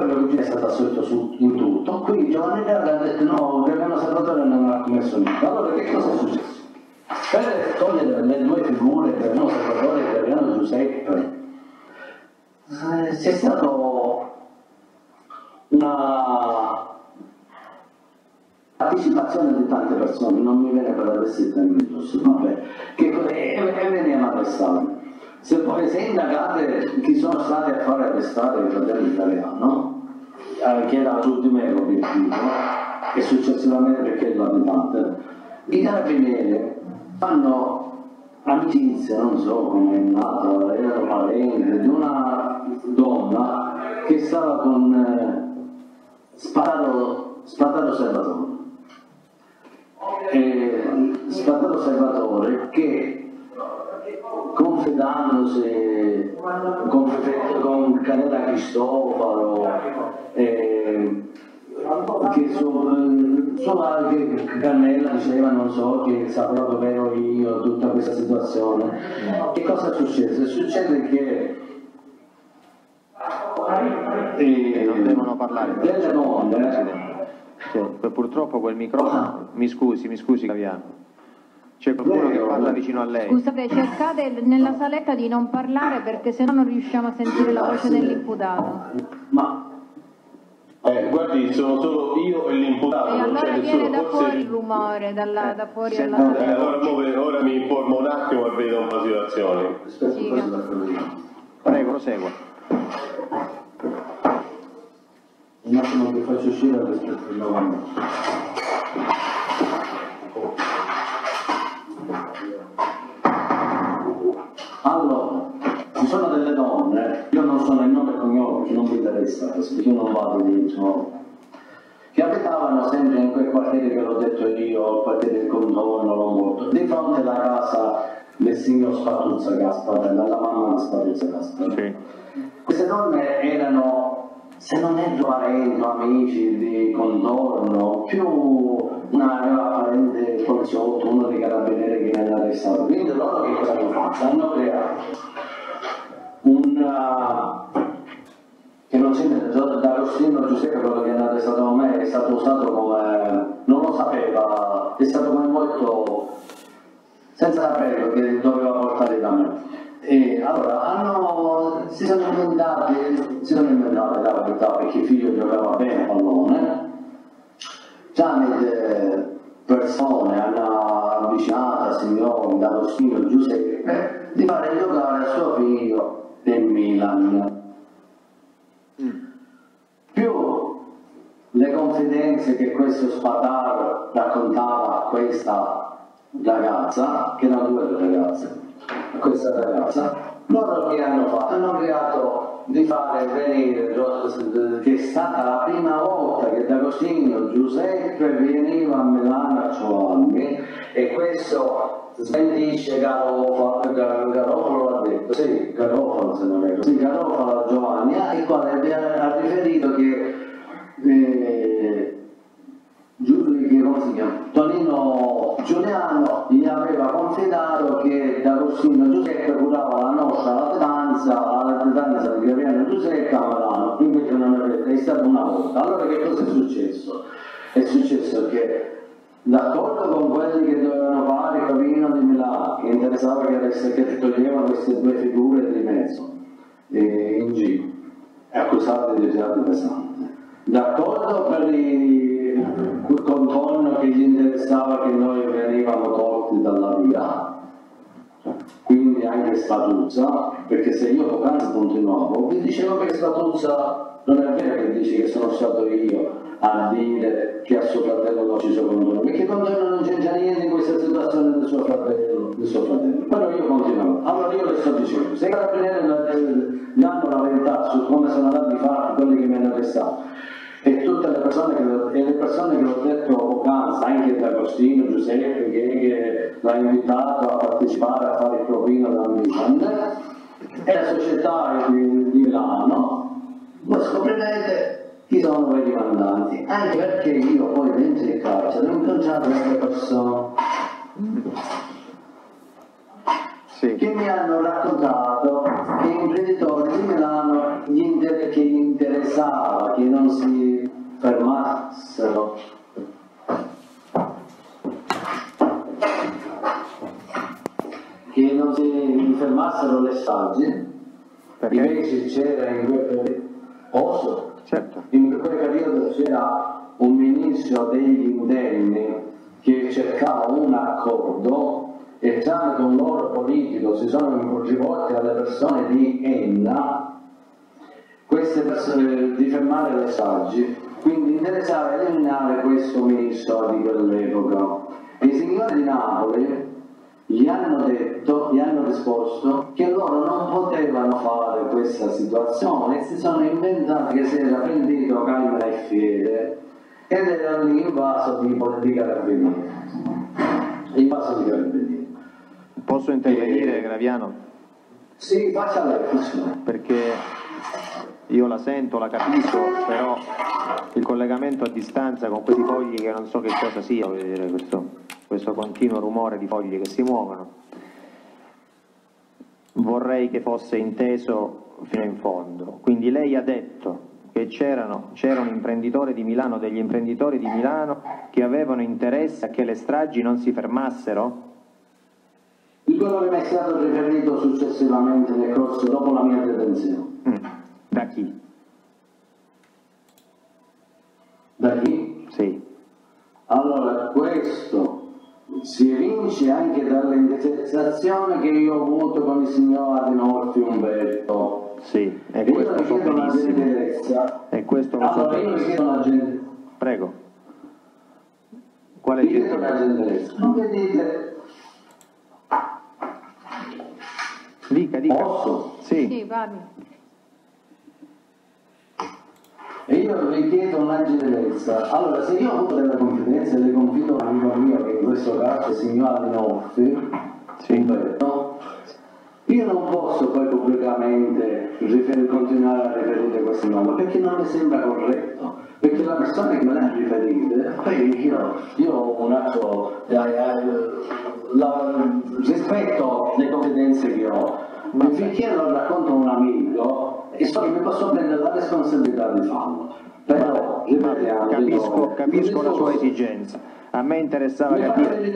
cugina è stata assolto su, in tutto. Qui Giovanni Terra ha detto no, Gabriano Salvatore non ha commesso niente. Allora che cosa è successo? Per togliere le due figure, Gabriano Salvatore e Gabriano Giuseppe, eh, c'è stato una partecipazione di tante persone, non mi viene per adesso il termine vabbè, che e, e veniamo arrestati. Se poi se indagate chi sono stati a fare arrestare il fratello italiano, eh, che era l'ultimo obiettivo, e successivamente perché l'abitante, i carabinieri fanno amicizia, non so come è nata, erano parenti di una donna che stava con eh, Spadato, Spadato Salvatore. E, Spadato Salvatore che confidandosi con, con Canella Cristoforo eh, che su, solo che Cannella diceva non so che sapevo dove ero io tutta questa situazione. Che cosa è successo? succede che eh, non devono parlare. Delle donne sì, purtroppo quel microfono mi scusi mi scusi Caviano c'è qualcuno che parla vicino a lei. Scusate, cercate nella saletta di non parlare perché se no non riusciamo a sentire la voce dell'imputato. Ma eh, guardi, sono solo io e l'imputato. E allora viene da forse... fuori il rumore, dalla, da fuori alla no, Eh, saletta. allora ora, ora mi informo un attimo e vedo un po' quello io. Prego, prosegua. un attimo che faccio uscire questo il lavoro. Non mi interessa, perché io non vado dentro, che abitavano sempre in quel quartiere che l'ho detto io, il quartiere del contorno, l'ho molto, di fronte alla casa del signor Spatuzza Gaspare, dalla mamma Spatuzza Gaspare. Sì. Queste donne erano, se non erro parenti amici di contorno, più una parente poliziotto, uno dei carabinieri che venne arrestato. Quindi loro che cosa hanno fatto? Hanno creato un c'è D'Agostino Giuseppe quello che hanno arrestato con me è stato usato come non lo sapeva, è stato coinvolto senza saperlo che doveva portare da me. E allora hanno, si sono inventati, si sono inventati la verità perché il figlio giocava bene a pallone, tramite persone hanno avvicinato al signor D'Agostino Giuseppe di fare giocare suo figlio nel Milan. Più le confidenze che questo Spadaro raccontava a questa ragazza, che erano due ragazze, a questa ragazza, loro che hanno fatto? Hanno creato di fare venire, che è stata la prima volta che D'Agostino Giuseppe veniva a Milano a Giovanni e questo smentisce Garofalo, Gar- Garofalo l'ha detto, sì, Garofalo se non è così, Garofalo a Giovanni, ah, il quale? Vi ha, riferito che eh, come si chiama? Tonino Giuliano gli aveva confidato che D'Agostino Giuseppe curava la nostra latitanza, la latitanza di Gabriele Giuseppe a Milano, invece non vero, è stato una volta. Allora che cosa è successo? È successo che d'accordo con quelli che dovevano fare il Cavino di Milano, che interessava che, che toglievano queste due figure di mezzo eh, in giro, accusate di reato pesante. D'accordo per il contorno che gli interessava che noi venivamo tolti dalla via, quindi anche Spatuzza, perché se io poc'anzi continuavo, vi dicevo che Spatuzza non è vero che dici che sono stato io a dire che a suo fratello l'ho ucciso con noi, perché con noi non c'è già niente in questa situazione del suo fratello, del suo fratello. Però io continuavo. Allora io le sto dicendo, se i carabinieri gli hanno la verità su come sono andati fatti, quelli che mi hanno arrestato, e tutte le persone che, e le persone che ho detto poc'anzi, anche D'Agostino, Giuseppe, che, l'ha invitato a partecipare a fare il provino da Milan, e la società di, di Milano, voi scoprirete chi sono i mandanti, anche perché io poi dentro il carcere ho incontrato queste persone. Sì. Che mi hanno raccontato che imprenditori di Milano gli inter- che gli interessava che non si fermassero che non si fermassero le Perché? invece c'era in quel periodo posso? Certo. in quel periodo c'era un ministro degli interni che cercava un accordo e tramite un loro politico si sono rivolti alle persone di Enna queste persone di fermare le stragi quindi interessava eliminare questo ministro di quell'epoca e i signori di Napoli gli hanno detto, gli hanno risposto che loro non potevano fare questa situazione e si sono inventati che si era pentito Camera e Fiere ed era lì invaso di politica carabinieri. Invaso di carabinieri. Posso intervenire, Graviano? Perché io la sento, la capisco, però il collegamento a distanza con questi fogli che non so che cosa sia, dire, questo, questo continuo rumore di fogli che si muovono, vorrei che fosse inteso fino in fondo. Quindi lei ha detto che c'era un imprenditore di Milano, degli imprenditori di Milano che avevano interesse a che le stragi non si fermassero? Quello che mi è stato riferito successivamente nel corso dopo la mia detenzione. Mm. Da chi? Da chi? Sì. Allora, questo si evince anche dall'intercettazione che io ho avuto con il signor Adinolfi Umberto. Sì, e Io questo le so benissimo. E questo lo so Allora, io le benissimo. chiedo una gentilezza. Prego. Quale Vi chiedo una gentilezza? Non mi Dica, dica. posso? Sì. Sì, parli. E io vi chiedo una gentilezza. Allora, se io ho avuto delle confidenze, le confido a un amico mio, che in questo caso è il signor Adinolfi, Sì. Umberto, io non posso poi pubblicamente continuare a riferire questi nomi perché non mi sembra corretto. Perché la persona che me l'ha riferite, poi io, io ho un altro eh, eh, la- rispetto le confidenze che ho, ma finché lo racconto a un amico, e so che mi posso prendere la responsabilità di farlo. Però, ripetiamo, Capisco, capisco la sua esigenza. A me interessava capire,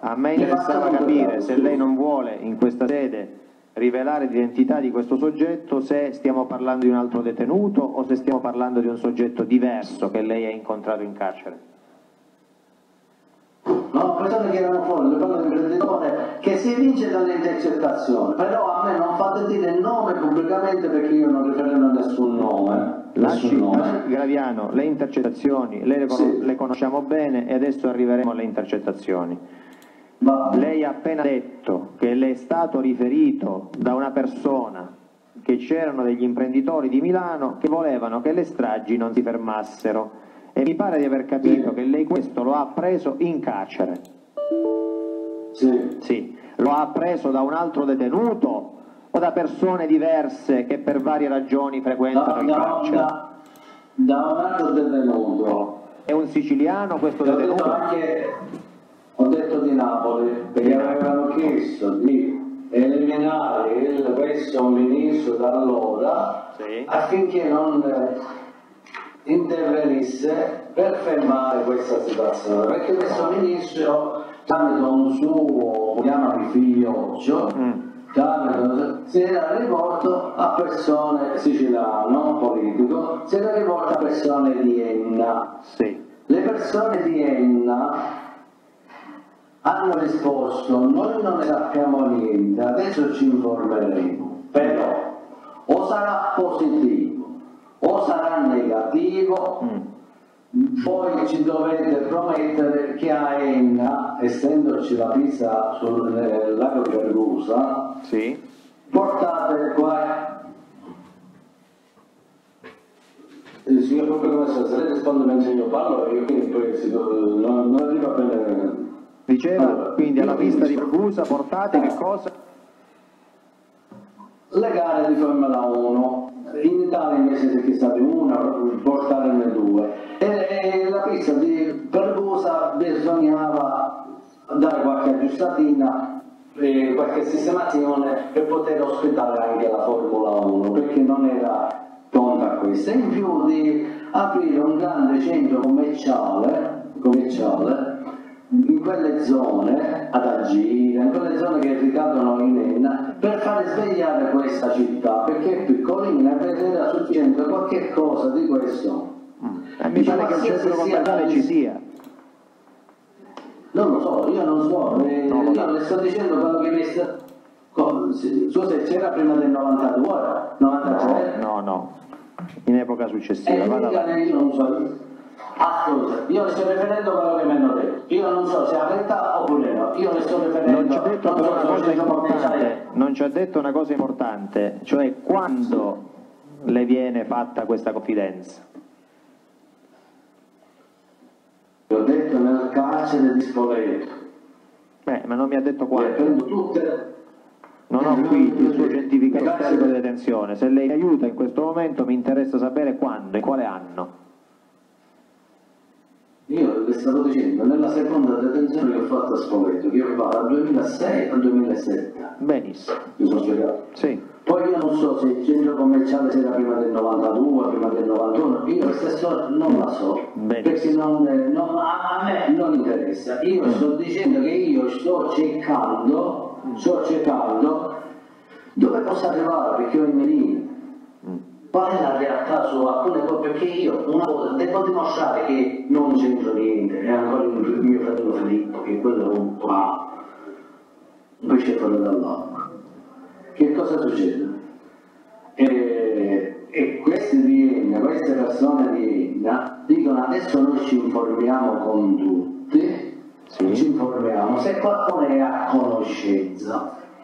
a me interessava capire se lei non vuole in questa sede rivelare l'identità di questo soggetto, se stiamo parlando di un altro detenuto o se stiamo parlando di un soggetto diverso che lei ha incontrato in carcere. Che si evince dall'intercettazione, però a me non fate dire il nome pubblicamente perché io non riferisco a nessun nome. Lasci, nome. Graviano, le intercettazioni, le, cono- Sì. le conosciamo bene e adesso arriveremo alle intercettazioni. Va. Lei ha appena detto che le è stato riferito da una persona che c'erano degli imprenditori di Milano che volevano che le stragi non si fermassero e mi pare di aver capito Sì. che lei questo lo ha preso in carcere. Sì. Sì, lo ha preso da un altro detenuto o da persone diverse che per varie ragioni frequentano il da, carcere? da, da un altro detenuto. È un siciliano questo Ho detto detenuto? anche, ho detto di Napoli, perché avevano chiesto di eliminare il, questo ministro da allora Sì. affinché non eh, intervenisse per fermare questa situazione, perché questo ministro tramite un suo, chiamano figlioccio, Mm. tramite- si era rivolto a persone siciliano, politico, si era rivolto a persone di Enna. Sì. Le persone di Enna hanno risposto, noi non ne sappiamo niente, adesso ci informeremo, però o sarà positivo o sarà negativo, Mm. Voi ci dovete promettere che a Enna, essendoci la pista sul nel lago di Pergusa, Sì. portate qua il signor Commissario, se lei risponde mentre io parlo, io quindi poi si- non, non arrivo a prendere... Diceva Allora, quindi alla pista di Pergusa portate che cosa? Le gare di Formula 1, in Italia invece se che state una, portarne due. E, e pista di Pergusa bisognava dare qualche aggiustatina eh, qualche sistemazione per poter ospitare anche la Formula 1 perché non era pronta a questo. E in più di aprire un grande centro commerciale, commerciale in quelle zone ad agire, in quelle zone che ricadono in Enna, per fare svegliare questa città, perché è piccolina e vedere sul centro qualche cosa di questo. Eh, mi pare che il centro commerciale ci sia. Non lo so, io non so, eh, No, no, io no. le sto dicendo quello che mi sta... So se c'era prima del 92, 93, No, no, in epoca e successiva. Vada mica avanti. io non so. Ascolta, io le sto riferendo quello che mi hanno detto. Io non so se è la verità oppure no. Io le sto riferendo. Non ci ha detto però so una cosa importante, non ci ha detto una cosa importante, cioè quando le viene fatta questa confidenza. L'ho detto nel carcere di Spoleto. Eh, ma non mi ha detto Le prendo tutte. Non ho qui il suo certificato storico di detenzione. Se lei mi aiuta in questo momento mi interessa sapere quando, in quale anno. Io le stavo dicendo, nella seconda detenzione che ho fatto a Spoleto, che va dal 2006 al 2007. Benissimo. Mi sono spiegato. Sì. Poi io non so se il centro commerciale c'era prima del 92, prima del 91, io stesso non la so, Bene. perché non, non- a me non interessa. Io sto dicendo che io sto cercando, sto cercando dove posso arrivare, perché ho i miei Qual è la realtà su alcune cose? Perché io una cosa devo dimostrare che non c'entro niente, è ancora il mio fratello Filippo, che quello è un po' un pesce fuori dall'acqua. Che cosa succede? E, e queste di Enna, queste persone di Enna dicono adesso noi ci informiamo con tutti, Sì. ci informiamo, se qualcuno è a conoscenza